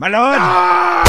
Malone! Ah!